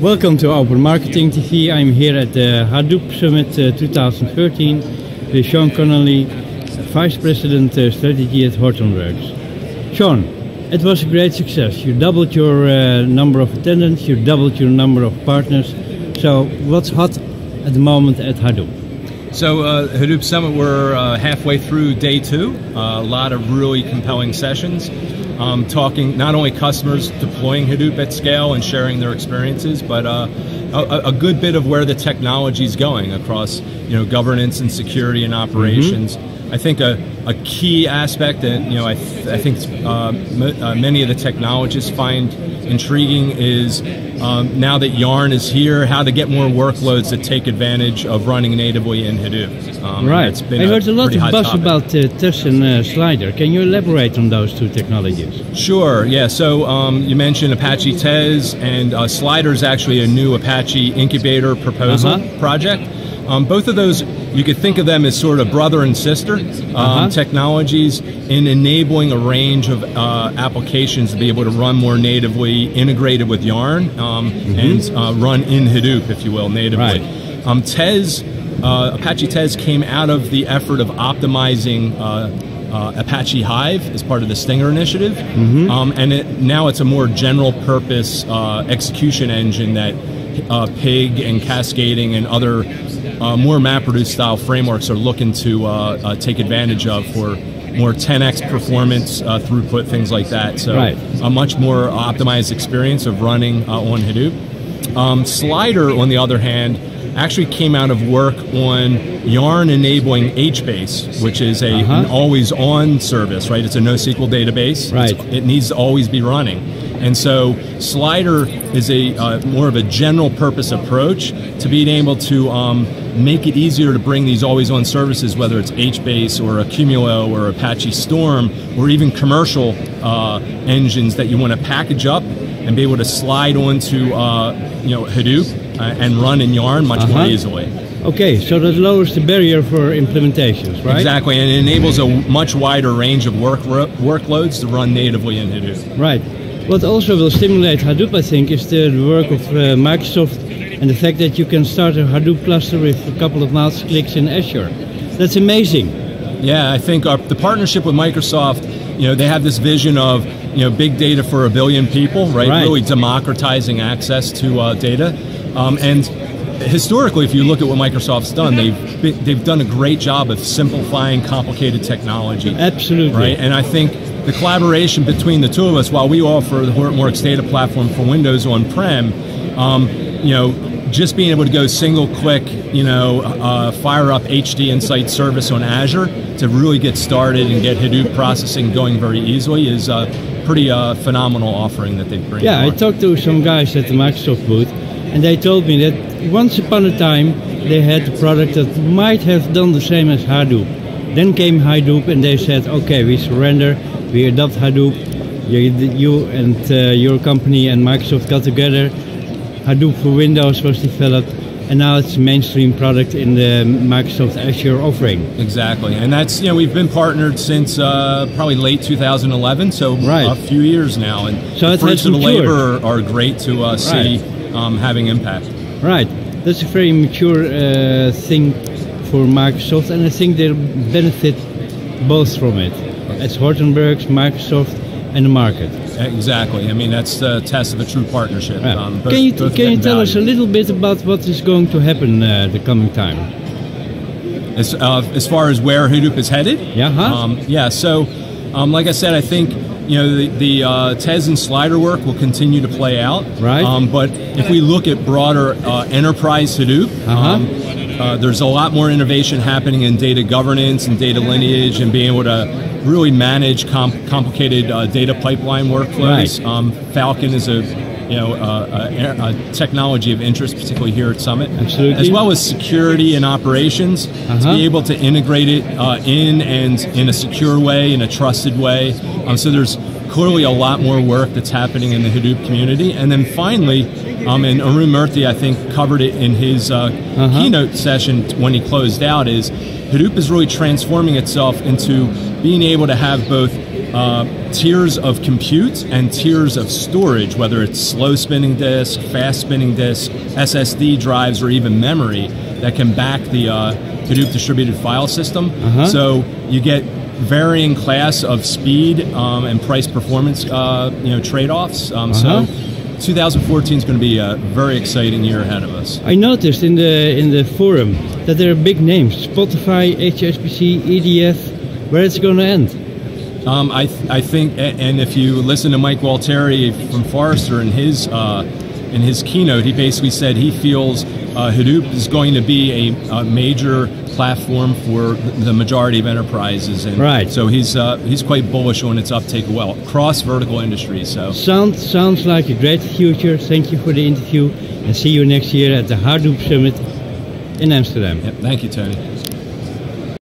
Welcome to Open Marketing TV. I'm here at the Hadoop Summit uh, 2013 with Shaun Connolly, Vice President uh, Strategy at Hortonworks. Shaun, it was a great success. You doubled your uh, number of attendants, you doubled your number of partners. So, what's hot at the moment at Hadoop? So, uh, Hadoop Summit, we're uh, halfway through day two. A lot of really compelling sessions. Um, talking not only customers deploying Hadoop at scale and sharing their experiences, but uh, a, a, good bit of where the technology is going across you know governance and security and operations. Mm-hmm I think a, a key aspect that you know I, th- I think uh, m- uh, many of the technologists find intriguing is um, now that Yarn is here, how to get more workloads that take advantage of running natively in Hadoop. Um, right. I heard a, a lot of buzz topic. about uh, Tez and uh, Slider. Can you elaborate on those two technologies? Sure. Yeah. So um, you mentioned Apache Tez, and uh, Slider is actually a new Apache incubator proposal uh-huh. project. Um, both of those, you could think of them as sort of brother and sister um, uh-huh. technologies in enabling a range of uh, applications to be able to run more natively, integrated with Yarn, um, mm-hmm. and uh, run in Hadoop, if you will, natively. Right. Um, Tez, uh, Apache Tez came out of the effort of optimizing. Uh, Apache Hive as part of the Stinger initiative, mm-hmm. um, and it, now it's a more general purpose uh, execution engine that uh, Pig and Cascading and other uh, more MapReduce style frameworks are looking to uh, uh take advantage of for more 10x performance uh, throughput, things like that. So right. a much more optimized experience of running uh, on Hadoop. Um, Slider, on the other hand, actually came out of work on Yarn enabling HBase, which is a uh-huh. an always on service, right? It's a NoSQL database. Right. It's, it needs to always be running. And so Slider is a uh, more of a general purpose approach to being able to um, make it easier to bring these always on services, whether it's HBase or Accumulo or Apache Storm, or even commercial uh, engines that you want to package up and be able to slide onto uh, you know Hadoop and run in Yarn much uh-huh. more easily. Okay, so that lowers the barrier for implementations, right? Exactly, and it enables a much wider range of work workloads to run natively in Hadoop. Right. What also will stimulate Hadoop, I think, is the work of uh, Microsoft and the fact that you can start a Hadoop cluster with a couple of mouse clicks in Azure. That's amazing. Yeah, I think our, the partnership with Microsoft, you know, they have this vision of you know big data for a billion people, right? right. Really democratizing access to uh, data, um, and historically, if you look at what Microsoft's done, they've been, they've done a great job of simplifying complicated technology. Absolutely, right. And I think the collaboration between the two of us, while we offer the Hortonworks data platform for Windows on-prem, um, you know, just being able to go single click, you know, uh, fire up HDInsight service on Azure to really get started and get Hadoop processing going very easily is a pretty uh, phenomenal offering that they bring. Yeah, I talked to some guys at the Microsoft booth, and they told me that once upon a time they had a product that might have done the same as Hadoop. Then came Hadoop, and they said, okay, we surrender, we adopt Hadoop. You, you and uh, your company and Microsoft got together Hadoop for Windows was developed, and now it's a mainstream product in the Microsoft Azure offering. Exactly, and that's you know we've been partnered since uh, probably late 2011, so right. a few years now, and so the fruits of the labor are, are great to uh, see right. Um, having impact. Right, that's a very mature uh, thing for Microsoft, and I think they'll benefit both from it. It's Hortonworks, Microsoft, and the market. Exactly. I mean, that's the test of a true partnership. Yeah. Um, both, can you, can you tell value. us a little bit about what is going to happen uh, the coming time? As, uh, as far as where Hadoop is headed? Yeah. Huh? Um, yeah. So, um, like I said, I think you know the, the uh, Tez and slider work will continue to play out. Right. Um, but if we look at broader uh, enterprise Hadoop, uh-huh. Um, uh, there's a lot more innovation happening in data governance and data lineage and being able to really manage comp- complicated uh, data pipeline workflows. Right. Um, Falcon is a you know a, a, technology of interest, particularly here at Summit. Absolutely. As well as security and operations uh-huh. to be able to integrate it uh, in and in a secure way, in a trusted way. Um, so there's clearly a lot more work that's happening in the Hadoop community. And then finally, um, and Arun Murthy, I think, covered it in his uh, uh-huh. keynote session when he closed out, is Hadoop is really transforming itself into being able to have both uh, tiers of compute and tiers of storage, whether it's slow spinning disk, fast spinning disk, SSD drives, or even memory that can back the uh, Hadoop distributed file system. Uh-huh. So you get varying class of speed um, and price performance uh, you know trade-offs. Um, Uh-huh. So 2014 is going to be a very exciting year ahead of us. I noticed in the in the forum that there are big names: Spotify, HSBC, EDF. Where is it going to end? Um, I, th- I think, and if you listen to Mike Gualtieri from Forrester in his uh, in his keynote, he basically said he feels uh, Hadoop is going to be a, a major platform for the majority of enterprises, and Right. so he's uh, he's quite bullish on its uptake well across vertical industries. So Sounds sounds like a great future. Thank you for the interview, and see you next year at the Hadoop Summit in Amsterdam. yeah, thank you, Tony.